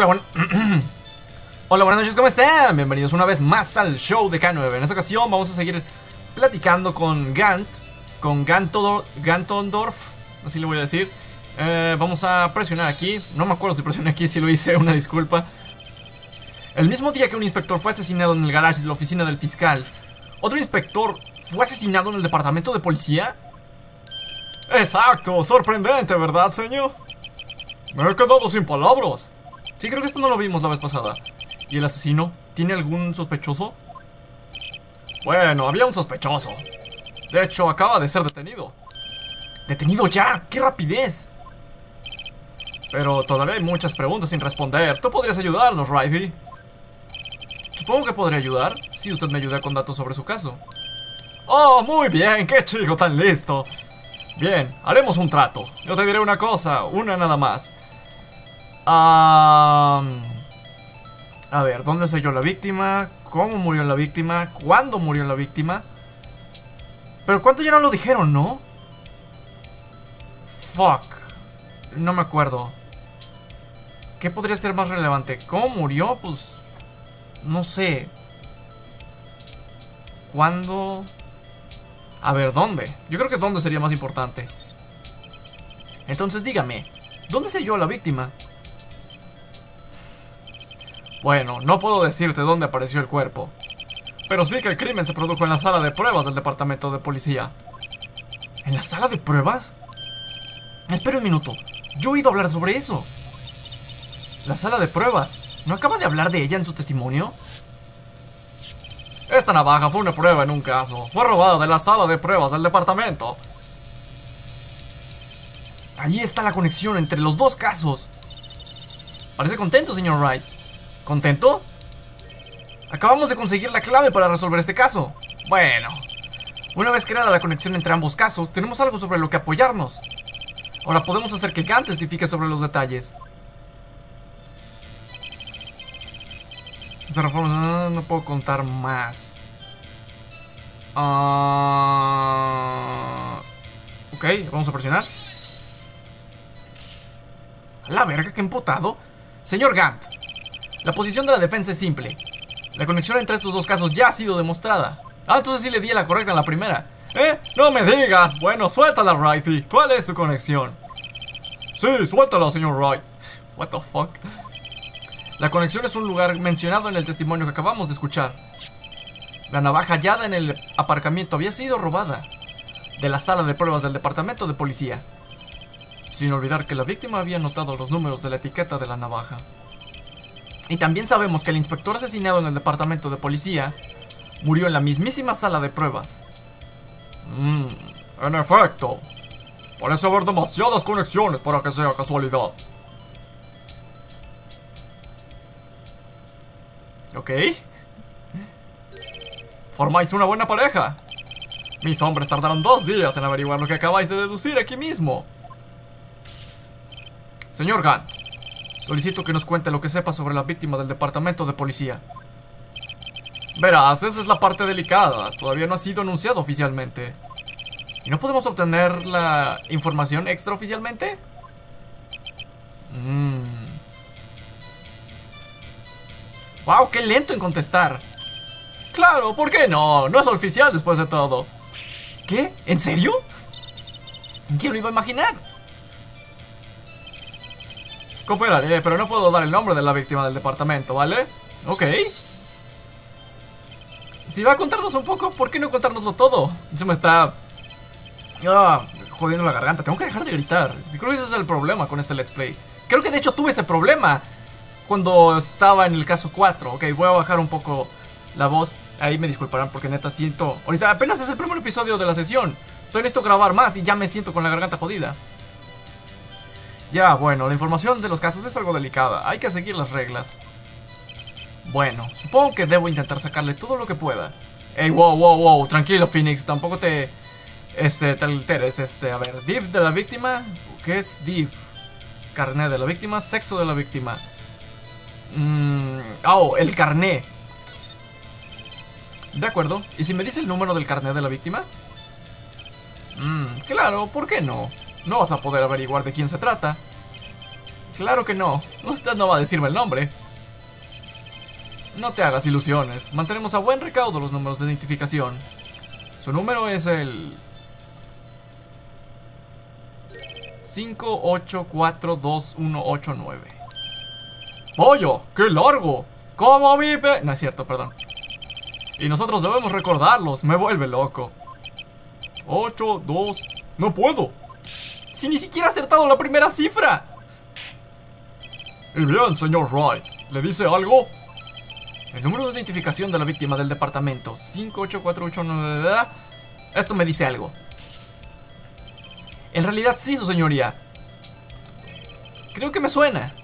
Hola, buenas noches, ¿cómo están? Bienvenidos una vez más al show de K9. En esta ocasión vamos a seguir platicando con Gant, con Gantodor, Gantondorf, así le voy a decir. Eh, vamos a presionar aquí. No me acuerdo si presioné aquí, si lo hice, una disculpa. El mismo día que un inspector fue asesinado en el garage de la oficina del fiscal, ¿otro inspector fue asesinado en el departamento de policía? Exacto, sorprendente, ¿verdad, señor? Me he quedado sin palabras. Sí, creo que esto no lo vimos la vez pasada. ¿Y el asesino? ¿Tiene algún sospechoso? Bueno, había un sospechoso. De hecho, acaba de ser detenido. ¿Detenido ya? ¡Qué rapidez! Pero todavía hay muchas preguntas sin responder. ¿Tú podrías ayudarnos, Riley? Supongo que podría ayudar si usted me ayuda con datos sobre su caso. ¡Oh, muy bien! ¡Qué chico tan listo! Bien, haremos un trato. Yo te diré una cosa, una nada más. Ah, a ver, ¿dónde yo la víctima? ¿Cómo murió la víctima? ¿Cuándo murió la víctima? Pero ¿cuánto ya no lo dijeron, no? Fuck. No me acuerdo. ¿Qué podría ser más relevante? ¿Cómo murió? Pues... No sé. ¿Cuándo? A ver, ¿dónde? Yo creo que dónde sería más importante. Entonces dígame, ¿dónde se halló la víctima? Bueno, no puedo decirte dónde apareció el cuerpo. Pero sí que el crimen se produjo en la sala de pruebas del departamento de policía. ¿En la sala de pruebas? Espera un minuto. Yo he oído hablar sobre eso. La sala de pruebas. ¿No acaba de hablar de ella en su testimonio? Esta navaja fue una prueba en un caso. Fue robada de la sala de pruebas del departamento. Ahí está la conexión entre los dos casos. Parece contento, señor Wright. ¿Contento? Acabamos de conseguir la clave para resolver este caso. Bueno, una vez creada la conexión entre ambos casos, tenemos algo sobre lo que apoyarnos. Ahora podemos hacer que Kant testifique sobre los detalles. Esta reforma no, puedo contar más. Ah, ok, vamos a presionar. A la verga, qué emputado. Señor Gant, la posición de la defensa es simple. La conexión entre estos dos casos ya ha sido demostrada. Ah, entonces sí le di la correcta en la primera. ¿Eh? No me digas. Bueno, suéltala, Wrighty. ¿Cuál es su conexión? Sí, suéltala, señor Wright. What the fuck? La conexión es un lugar mencionado en el testimonio que acabamos de escuchar. La navaja hallada en el aparcamiento había sido robada de la sala de pruebas del departamento de policía. Sin olvidar que la víctima había notado los números de la etiqueta de la navaja. Y también sabemos que el inspector asesinado en el departamento de policía murió en la mismísima sala de pruebas. Mmm, en efecto. Parece haber demasiadas conexiones para que sea casualidad. Ok. Formáis una buena pareja. Mis hombres tardaron dos días en averiguar lo que acabáis de deducir aquí mismo. Señor Gant, Solicito que nos cuente lo que sepa sobre la víctima del departamento de policía. Verás, esa es la parte delicada. Todavía no ha sido anunciado oficialmente. ¿Y no podemos obtener la información extraoficialmente? Mmm. ¡Wow! ¡Qué lento en contestar! Claro, ¿por qué no? No es oficial después de todo. ¿Qué? ¿En serio? ¿Quién lo iba a imaginar? Cooperaré, pero no puedo dar el nombre de la víctima del departamento, ¿vale? Ok. Si va a contarnos un poco, ¿por qué no contárnoslo todo? Se me está... Ah, jodiendo la garganta. Tengo que dejar de gritar. Creo que ese es el problema con este Let's Play. Creo que de hecho tuve ese problema cuando estaba en el caso 4. Ok, voy a bajar un poco la voz. Ahí me disculparán porque neta siento... Ahorita apenas es el primer episodio de la sesión. Estoy listo grabar más y ya me siento con la garganta jodida. Ya, bueno, la información de los casos es algo delicada. Hay que seguir las reglas. Bueno, supongo que debo intentar sacarle todo lo que pueda. Ey, wow, wow, wow, tranquilo, Phoenix. Tampoco te... Este, te alteres, este, a ver. Div de la víctima. ¿Qué es div? Carné de la víctima, sexo de la víctima. Mmm... Oh, el carné. De acuerdo. ¿Y si me dice el número del carné de la víctima? Mmm, claro, ¿por qué no? No vas a poder averiguar de quién se trata. Claro que no. Usted no va a decirme el nombre. No te hagas ilusiones. Mantenemos a buen recaudo los números de identificación. Su número es el... 5842189. ¡Pollo! ¡Qué largo! ¡Como mi pe... No es cierto, perdón. Y nosotros debemos recordarlos. Me vuelve loco. 8, 2... ¡No puedo! Si ni siquiera ha acertado la primera cifra. Y bien, señor Wright. ¿Le dice algo? El número de identificación de la víctima del departamento. 58489... Esto me dice algo. En realidad sí, su señoría. Creo que me suena.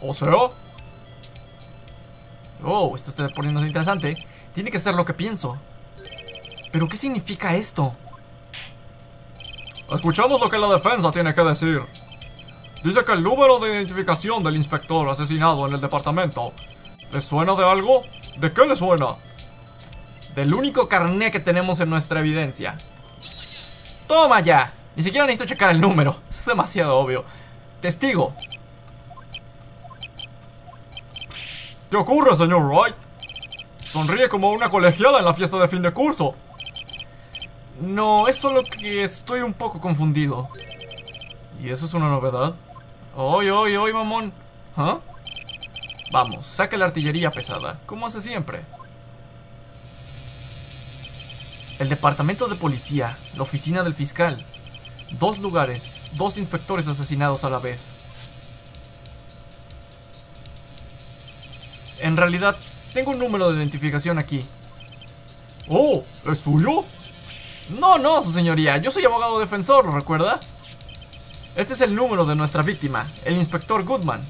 ¿O sea? Oh, esto está poniéndose interesante. Tiene que ser lo que pienso. ¿Pero qué significa esto? Escuchamos lo que la defensa tiene que decir. Dice que el número de identificación del inspector asesinado en el departamento. ¿Le suena de algo? ¿De qué le suena? Del único carné que tenemos en nuestra evidencia. ¡Toma ya! Ni siquiera necesito checar el número. Es demasiado obvio. Testigo. ¿Qué ocurre, señor Wright? Sonríe como una colegiala en la fiesta de fin de curso. No, es solo que estoy un poco confundido. ¿Y eso es una novedad? ¡Oy, oy, oy, mamón! ¿Ah? Vamos, saque la artillería pesada, como hace siempre. El departamento de policía, la oficina del fiscal. Dos lugares, dos inspectores asesinados a la vez. En realidad, tengo un número de identificación aquí. ¡Oh! ¿Es suyo? No, no, su señoría. Yo soy abogado defensor, ¿lo recuerda? Este es el número de nuestra víctima, el inspector Goodman.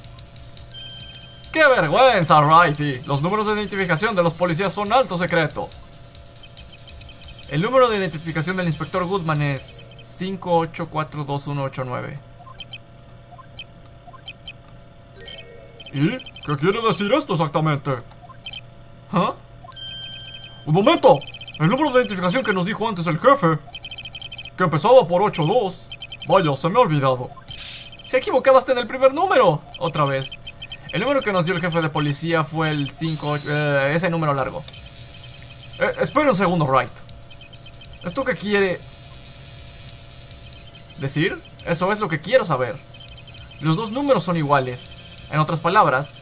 ¡Qué vergüenza, Righty! Los números de identificación de los policías son alto secreto. El número de identificación del inspector Goodman es 5842189. ¿Y qué quiere decir esto exactamente? ¿Ah? ¡Un momento! El número de identificación que nos dijo antes el jefe, que empezaba por 82. Vaya, se me ha olvidado. Se ha equivocado hasta en el primer número. Otra vez. El número que nos dio el jefe de policía fue el 5... Eh, ese número largo. Eh, espera un segundo, Wright. ¿Esto qué quiere decir? Eso es lo que quiero saber. Los dos números son iguales. En otras palabras,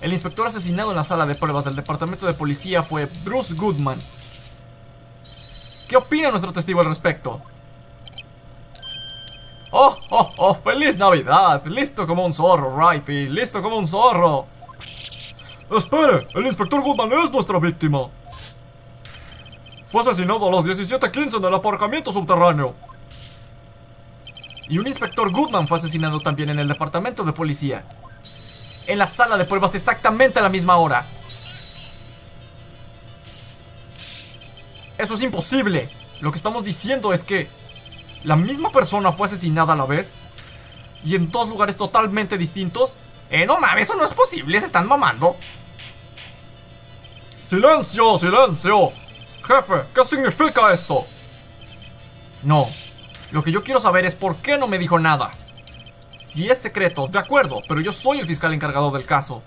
el inspector asesinado en la sala de pruebas del departamento de policía fue Bruce Goodman. ¿Qué opina nuestro testigo al respecto? ¡Oh, oh, oh! ¡Feliz Navidad! ¡Listo como un zorro, Righty! ¡Listo como un zorro! ¡Espere! ¡El inspector Goodman es nuestra víctima! Fue asesinado a las 17.15 en el aparcamiento subterráneo. Y un inspector Goodman fue asesinado también en el departamento de policía. En la sala de pruebas exactamente a la misma hora. Eso es imposible. Lo que estamos diciendo es que la misma persona fue asesinada a la vez y en dos lugares totalmente distintos. Eh, no mames, eso no es posible, se están mamando. ¡Silencio, silencio! Jefe, ¿qué significa esto? No, lo que yo quiero saber es por qué no me dijo nada. Si es secreto, de acuerdo, pero yo soy el fiscal encargado del caso.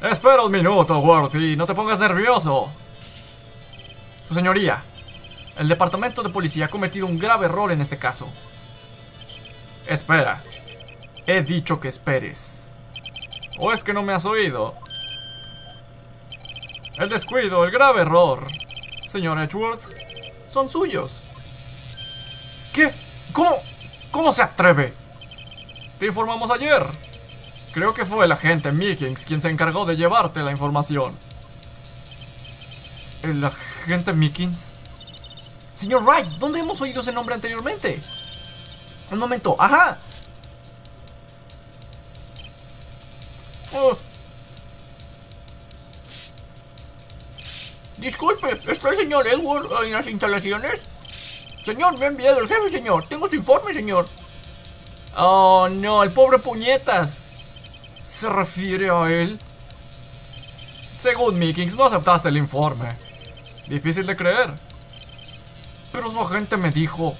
Espera un minuto, Worthy, no te pongas nervioso. Su señoría, el departamento de policía ha cometido un grave error en este caso. Espera. He dicho que esperes. ¿O es que no me has oído? El descuido, el grave error, señor Edgeworth, son suyos. ¿Qué? ¿Cómo? ¿Cómo se atreve? Te informamos ayer. Creo que fue el agente Meekins quien se encargó de llevarte la información. ¿El agente Señor Wright, ¿dónde hemos oído ese nombre anteriormente? Un momento, ajá. Oh. Disculpe, ¿está el señor Edward en las instalaciones? Señor, me ha enviado el jefe, señor. Tengo su informe, señor. Oh, no, el pobre puñetas. ¿Se refiere a él? Según Meekins, no aceptaste el informe. Difícil de creer. Pero su agente me dijo...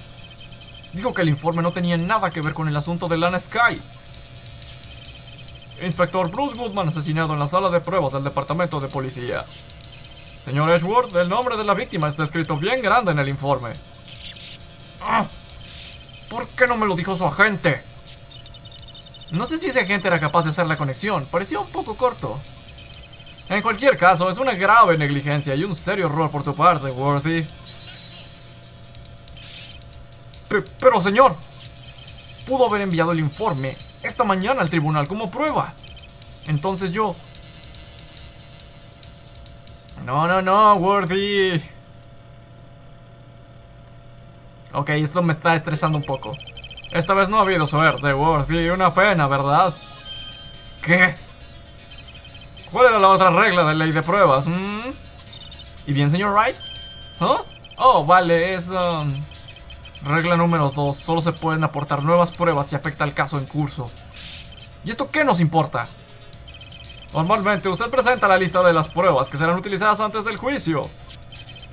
Dijo que el informe no tenía nada que ver con el asunto de Lana Sky. Inspector Bruce Goodman asesinado en la sala de pruebas del departamento de policía. Señor Edgeworth, el nombre de la víctima está escrito bien grande en el informe. Ah, ¿Por qué no me lo dijo su agente? No sé si ese agente era capaz de hacer la conexión, parecía un poco corto. En cualquier caso, es una grave negligencia y un serio error por tu parte, Worthy. Pe- pero señor, pudo haber enviado el informe esta mañana al tribunal como prueba. Entonces yo... No, no, no, Worthy. Ok, esto me está estresando un poco. Esta vez no ha habido suerte, Worthy. Una pena, ¿verdad? ¿Qué? ¿Cuál era la otra regla de ley de pruebas? mm? ¿Y bien, señor Wright? ¿Ah? Oh, vale, es... um, regla número 2. Solo se pueden aportar nuevas pruebas si afecta al caso en curso. ¿Y esto qué nos importa? Normalmente usted presenta la lista de las pruebas que serán utilizadas antes del juicio.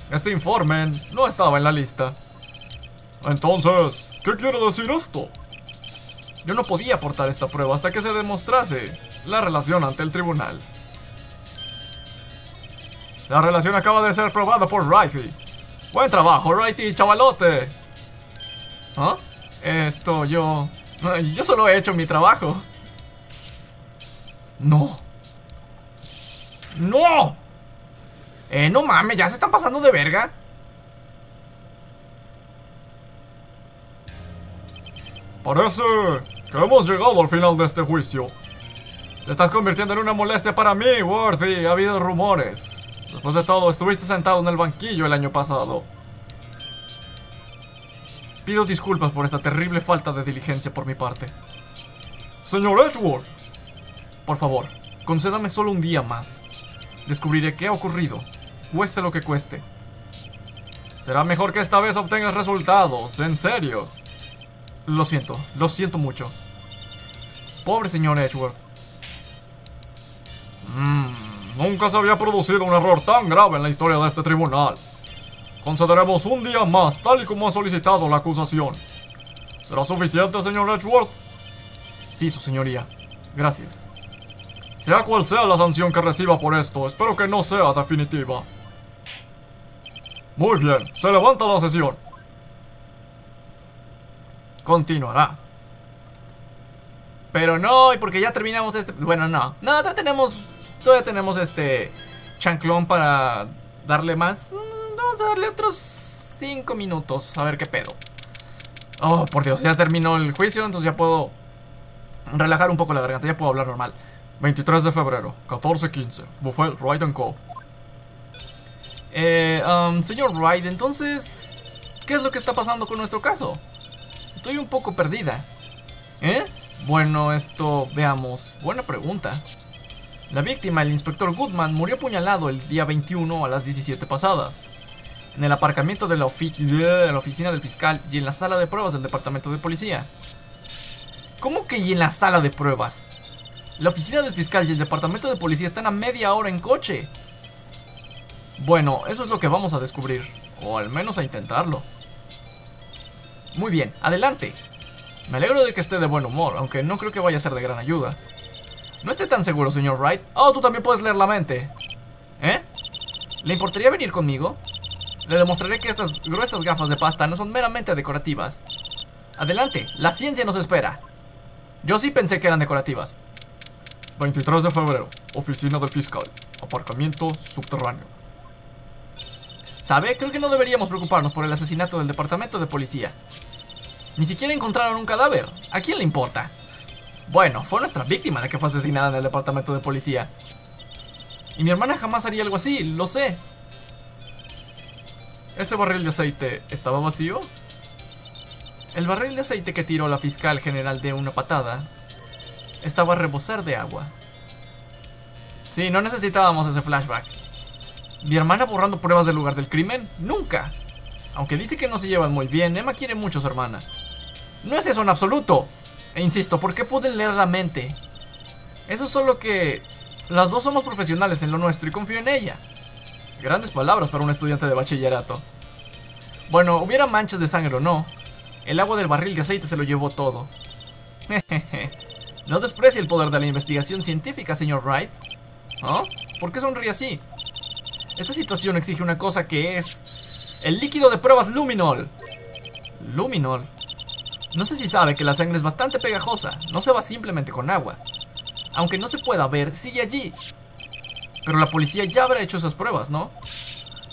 Este informe no estaba en la lista. Entonces, ¿qué quiere decir esto? Yo no podía aportar esta prueba hasta que se demostrase la relación ante el tribunal. La relación acaba de ser probada por Righty. Buen trabajo, Righty, chavalote. ¿Ah? Esto yo... Yo solo he hecho mi trabajo. No. ¡No! Eh, no mames, ya se están pasando de verga. Parece que hemos llegado al final de este juicio. Te estás convirtiendo en una molestia para mí, Worthy. Ha habido rumores. Después de todo, estuviste sentado en el banquillo el año pasado. Pido disculpas por esta terrible falta de diligencia por mi parte. Señor Edgeworth, Por favor, concédame solo un día más. Descubriré qué ha ocurrido, cueste lo que cueste. será mejor que esta vez obtengas resultados. En serio. Lo siento, lo siento mucho. Pobre señor Edgeworth. Mm, nunca se había producido un error tan grave en la historia de este tribunal. Concederemos un día más, tal y como ha solicitado la acusación. ¿Será suficiente, señor Edgeworth? Sí, su señoría. Gracias. Sea cual sea la sanción que reciba por esto, espero que no sea definitiva. Muy bien, se levanta la sesión. Continuará. Pero no, porque ya terminamos este... Bueno, no. No, todavía tenemos... Todavía tenemos este... Chanclón para darle más... Mm, Vamos a darle otros 5 minutos. A ver qué pedo. Oh, por Dios, ya terminó el juicio, entonces ya puedo... Relajar un poco la garganta, ya puedo hablar normal. 23 de febrero, 14.15, Buffet, Wright Co. Eh, um, señor Wright, entonces... ¿Qué es lo que está pasando con nuestro caso? Estoy un poco perdida. ¿Eh? Bueno, esto, veamos. Buena pregunta. La víctima, el inspector Goodman, murió apuñalado el día 21 a las 17 pasadas. En el aparcamiento de la, de la oficina del fiscal y en la sala de pruebas del departamento de policía. ¿Cómo que y en la sala de pruebas? La oficina del fiscal y el departamento de policía están a media hora en coche. Bueno, eso es lo que vamos a descubrir. O al menos a intentarlo. Muy bien, adelante. Me alegro de que esté de buen humor, aunque no creo que vaya a ser de gran ayuda. No esté tan seguro, señor Wright. Oh, tú también puedes leer la mente. ¿Eh? ¿Le importaría venir conmigo? Le demostraré que estas gruesas gafas de pasta no son meramente decorativas. Adelante, la ciencia nos espera. Yo sí pensé que eran decorativas. 23 de febrero, oficina del fiscal, aparcamiento subterráneo. ¿Sabe? Creo que no deberíamos preocuparnos por el asesinato del departamento de policía. Ni siquiera encontraron un cadáver. ¿A quién le importa? Bueno, fue nuestra víctima la que fue asesinada en el departamento de policía. Y mi hermana jamás haría algo así, lo sé. ¿Ese barril de aceite estaba vacío? El barril de aceite que tiró la fiscal general de una patada estaba a rebosar de agua. Sí, no necesitábamos ese flashback. ¿Mi hermana borrando pruebas del lugar del crimen? Nunca. Aunque dice que no se llevan muy bien, Emma quiere mucho a su hermana. No es eso en absoluto. E insisto, ¿por qué pueden leer la mente? Eso es solo que las dos somos profesionales en lo nuestro y confío en ella. Grandes palabras para un estudiante de bachillerato. Bueno, hubiera manchas de sangre o no, el agua del barril de aceite se lo llevó todo. No desprecie el poder de la investigación científica, señor Wright. ¿Ah? ¿Por qué sonríe así? Esta situación exige una cosa que es... El líquido de pruebas luminol. Luminol. No sé si sabe que la sangre es bastante pegajosa. No se va simplemente con agua. Aunque no se pueda ver, sigue allí. Pero la policía ya habrá hecho esas pruebas, ¿no?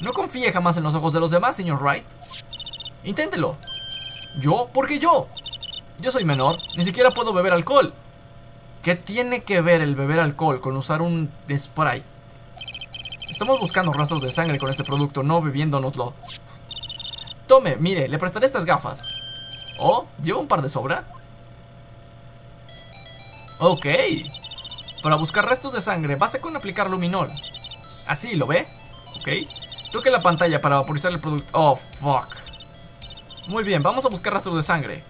No confíe jamás en los ojos de los demás, señor Wright. Inténtelo. ¿Yo? ¿Por qué yo? Yo soy menor. Ni siquiera puedo beber alcohol. ¿Qué tiene que ver el beber alcohol con usar un spray? Estamos buscando rastros de sangre con este producto, no bebiéndonoslo. Tome, mire, le prestaré estas gafas. Oh, ¿lleva un par de sobra? Ok. Para buscar restos de sangre, basta con aplicar luminol. Así, ¿lo ve? Ok. Toque la pantalla para vaporizar el producto. Oh, fuck. Muy bien, vamos a buscar rastros de sangre.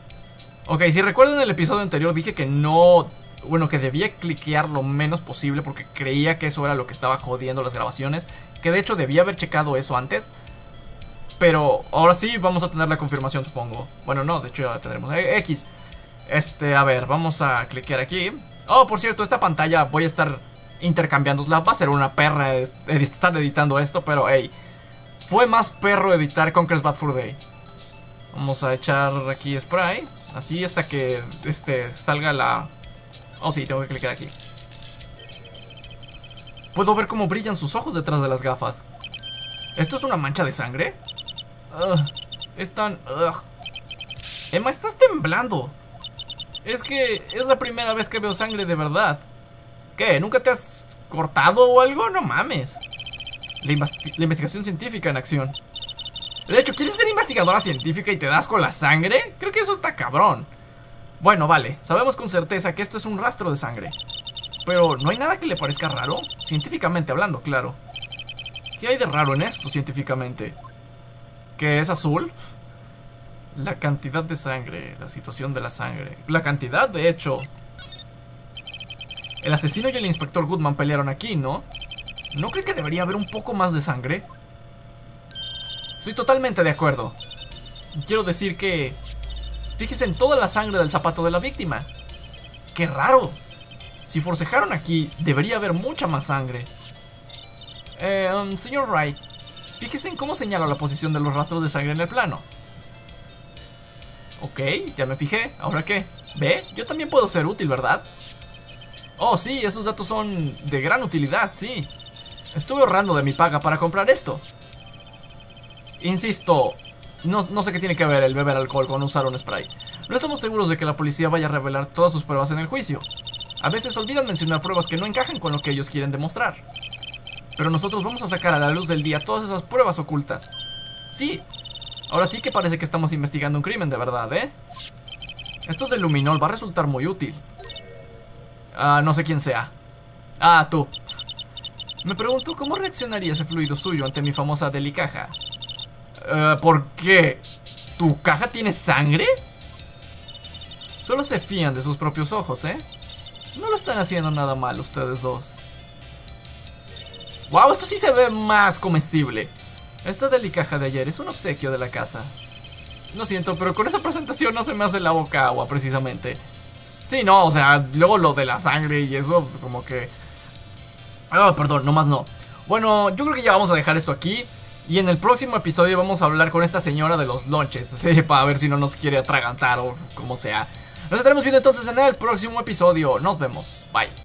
Ok, si recuerdan el episodio anterior dije que no... Bueno, que debía cliquear lo menos posible porque creía que eso era lo que estaba jodiendo las grabaciones. Que de hecho debía haber checado eso antes. Pero ahora sí vamos a tener la confirmación, supongo. Bueno, no, de hecho ya la tendremos. Eh, X. Este, a ver, vamos a cliquear aquí. Oh, por cierto, esta pantalla voy a estar intercambiándola. Va a ser una perra estar editando esto, pero hey. Fue más perro editar Conquer's Bad Fur Day. Vamos a echar aquí spray. Así hasta que este salga la... Oh, sí, tengo que clicar aquí. Puedo ver cómo brillan sus ojos detrás de las gafas. ¿Esto es una mancha de sangre? Ugh, es tan... Emma, estás temblando. Es que es la primera vez que veo sangre de verdad. ¿Qué? ¿Nunca te has cortado o algo? No mames. La, la, investigación científica en acción. De hecho, ¿quieres ser investigadora científica y te das con la sangre? Creo que eso está cabrón. Bueno, vale, sabemos con certeza que esto es un rastro de sangre. Pero, ¿no hay nada que le parezca raro? Científicamente hablando, claro. ¿Qué hay de raro en esto científicamente? ¿Que es azul? La cantidad de sangre, la situación de la sangre. La cantidad, de hecho. El asesino y el inspector Goodman pelearon aquí, ¿no? ¿No cree que debería haber un poco más de sangre? Estoy totalmente de acuerdo. Quiero decir que... Fíjese en toda la sangre del zapato de la víctima. ¡Qué raro! Si forcejaron aquí, debería haber mucha más sangre. Eh, um, señor Wright, fíjese en cómo señala la posición de los rastros de sangre en el plano. Ok, ya me fijé. ¿Ahora qué? ¿Ve? Yo también puedo ser útil, ¿verdad? Oh, sí, esos datos son de gran utilidad, sí. Estuve ahorrando de mi paga para comprar esto. Insisto, no, no, sé qué tiene que ver el beber alcohol con usar un spray. No estamos seguros de que la policía vaya a revelar todas sus pruebas en el juicio. A veces olvidan mencionar pruebas que no encajan con lo que ellos quieren demostrar. Pero nosotros vamos a sacar a la luz del día todas esas pruebas ocultas. Sí, ahora sí que parece que estamos investigando un crimen de verdad, ¿eh? Esto del luminol va a resultar muy útil. Ah, no sé quién sea. Ah, tú. Me pregunto cómo reaccionaría ese fluido suyo ante mi famosa delicaja. Uh, ¿Por qué? ¿Tu caja tiene sangre? Solo se fían de sus propios ojos, ¿eh? No lo están haciendo nada mal ustedes dos. Wow, esto sí se ve más comestible. Esta delicaja de ayer es un obsequio de la casa. Lo siento, pero con esa presentación no se me hace la boca agua, precisamente. Sí, no, o sea, luego lo de la sangre y eso, como que... Ah, perdón, nomás no. Bueno, yo creo que ya vamos a dejar esto aquí. Y en el próximo episodio vamos a hablar con esta señora de los lonches, ¿sí? para ver si no nos quiere atragantar o como sea. Nos estaremos viendo entonces en el próximo episodio. Nos vemos. Bye.